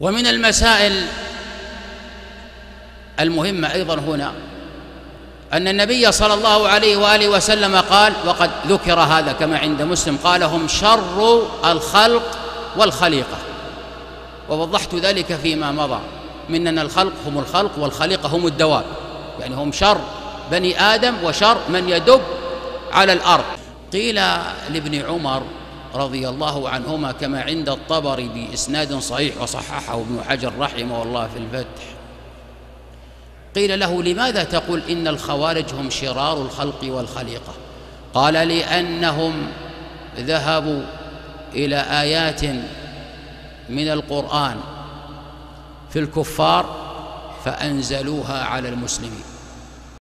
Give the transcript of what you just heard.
ومن المسائل المهمة أيضا هنا أن النبي صلى الله عليه وآله وسلم قال وقد ذكر هذا كما عند مسلم قال هم شر الخلق والخليقة. ووضحت ذلك فيما مضى. من أن الخلق هم الخلق والخليقة هم الدواب. يعني هم شر بني آدم وشر من يدب على الأرض. قيل لابن عمر رضي الله عنهما كما عند الطبري بإسناد صحيح وصححه ابن حجر رحمه الله في الفتح. قيل له لماذا تقول إن الخوارج هم شرار الخلق والخليقة؟ قال لأنهم ذهبوا إلى آيات من القرآن في الكفار فأنزلوها على المسلمين.